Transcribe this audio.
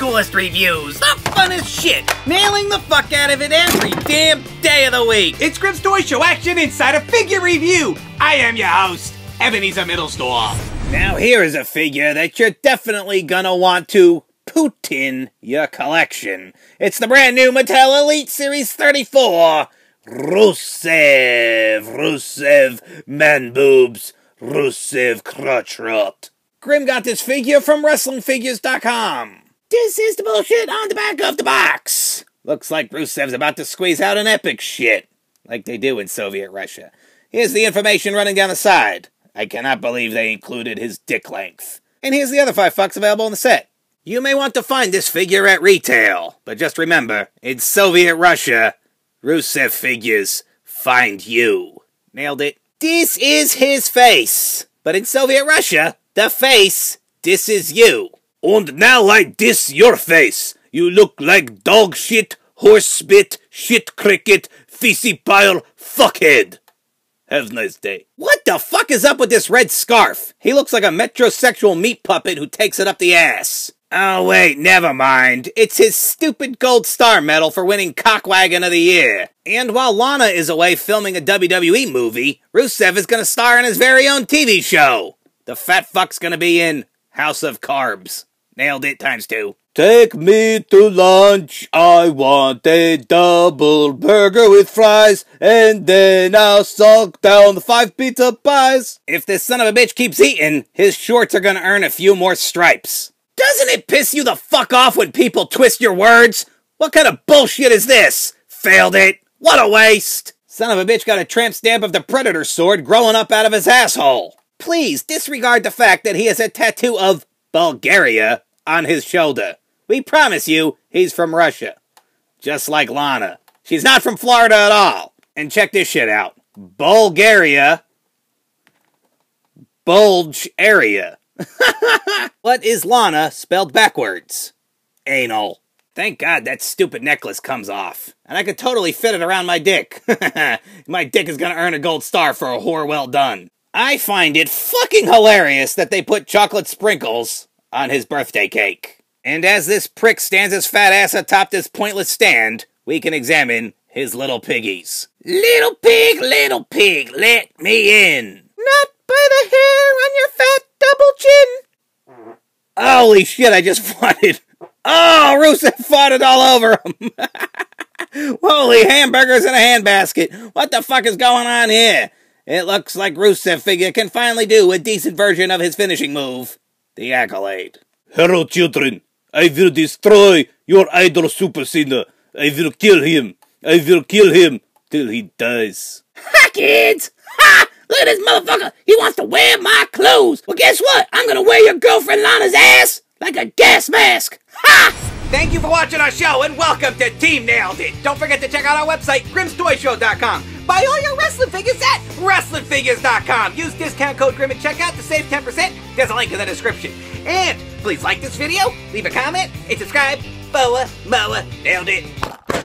coolest reviews, the funnest shit, nailing the fuck out of it every damn day of the week. It's Grim's Toy Show action inside a figure review. I am your host, Ebenezer Mittelsdorf. Now here is a figure that you're definitely gonna want to put in your collection. It's the brand new Mattel Elite Series 34, Rusev, Rusev Man Boobs, Rusev Crotch Rot. Grim got this figure from WrestlingFigures.com. This is the bullshit on the back of the box. Looks like Rusev's about to squeeze out an epic shit, like they do in Soviet Russia. Here's the information running down the side. I cannot believe they included his dick length. And here's the other five fucks available in the set. You may want to find this figure at retail, but just remember, in Soviet Russia, Rusev figures find you. Nailed it. This is his face, but in Soviet Russia, the face, this is you. And now like this your face. You look like dog shit, horse spit, shit cricket, feces pile, fuckhead. Have a nice day. What the fuck is up with this red scarf? He looks like a metrosexual meat puppet who takes it up the ass. Oh wait, never mind. It's his stupid gold star medal for winning Cockwagon of the Year. And while Lana is away filming a WWE movie, Rusev is gonna star in his very own TV show. The fat fuck's gonna be in House of Carbs. Nailed it times two. Take me to lunch. I want a double burger with fries, and then I'll suck down the five pizza pies. If this son of a bitch keeps eating, his shorts are gonna earn a few more stripes. Doesn't it piss you the fuck off when people twist your words? What kind of bullshit is this? Failed it. What a waste. Son of a bitch got a tramp stamp of the Predator sword growing up out of his asshole. Please disregard the fact that he has a tattoo of Bulgaria on his shoulder. We promise you he's from Russia. Just like Lana. She's not from Florida at all. And check this shit out. Bulgaria. Bulge area. what is Lana spelled backwards? Anal. Thank God that stupid necklace comes off. And I could totally fit it around my dick. my dick is gonna earn a gold star for a whore well done. I find it fucking hilarious that they put chocolate sprinkles on his birthday cake. And as this prick stands his fat ass atop this pointless stand, we can examine his little piggies. Little pig, little pig, let me in. Not by the hair on your fat double chin. Holy shit, I just farted. Oh, Rusev farted all over him. Holy hamburgers in a handbasket. What the fuck is going on here? It looks like Rusev figure can finally do a decent version of his finishing move. The accolade. Hello, children. I will destroy your idol Super Cena. I will kill him. I will kill him till he dies. Ha, kids! Ha! Look at this motherfucker! He wants to wear my clothes! Well, guess what? I'm gonna wear your girlfriend Lana's ass like a gas mask! Ha! Thank you for watching our show and welcome to Team Nailed It. Don't forget to check out our website, GrimsToyShow.com. Buy all your wrestling figures at WrestlingFigures.com. Use discount code GRIM at checkout to save 10%. There's a link in the description. And please like this video, leave a comment, and subscribe for more Nailed It.